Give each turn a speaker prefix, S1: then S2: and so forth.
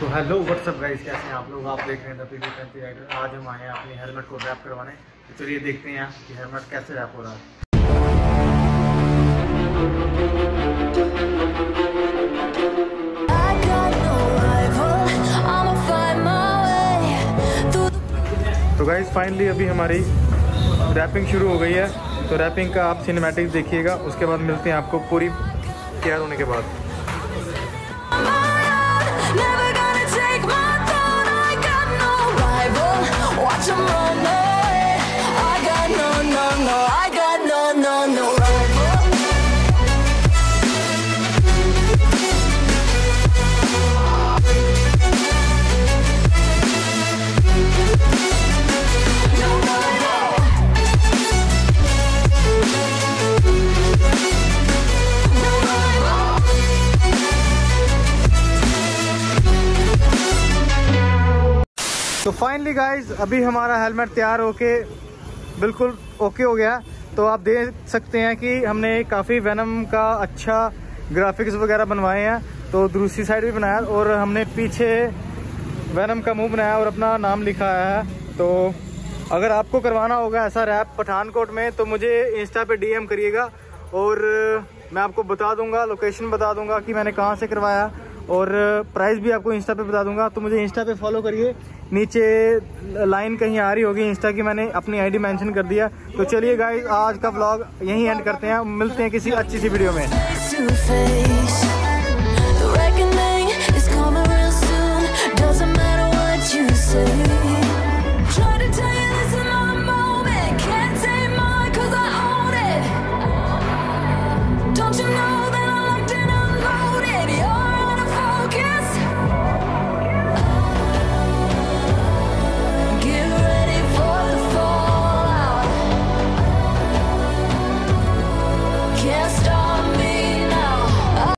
S1: तो hello what's up guys कैसे हैं आप लोग? आप देख रहे हैं द पीडी फैंसी राइडर आज हम आए हैं अपनी हेलमेट को रैप करवाने। तो चलिए देखते हैं कि हेलमेट कैसे रैप हो रहा है। तो गाइस फाइनली अभी हमारी रैपिंग शुरू हो गई है। तो रैपिंग का आप सिनेमैटिक्स देखिएगा, उसके बाद मिलते हैं आपको पूरी तैयार होने के बाद। तो फाइनली गाइज़ अभी हमारा हेलमेट तैयार होके बिल्कुल ओके हो गया। तो आप देख सकते हैं कि हमने काफ़ी वैनम का अच्छा ग्राफिक्स वगैरह बनवाए हैं। तो दूसरी साइड भी बनाया और हमने पीछे वैनम का मुँह बनाया और अपना नाम लिखा है। तो अगर आपको करवाना होगा ऐसा रैप पठानकोट में तो मुझे इंस्टा पे डीएम करिएगा और मैं आपको बता दूँगा लोकेशन बता दूँगा कि मैंने कहाँ से करवाया। और प्राइस भी आपको इंस्टा पे बता दूँगा। तो मुझे इंस्टा पे फॉलो करिए। नीचे लाइन कहीं आ रही होगी इंस्टा की, मैंने अपनी आईडी मेंशन कर दिया। तो चलिए गाइस आज का ब्लॉग यहीं एंड करते हैं। मिलते हैं किसी अच्छी सी वीडियो में.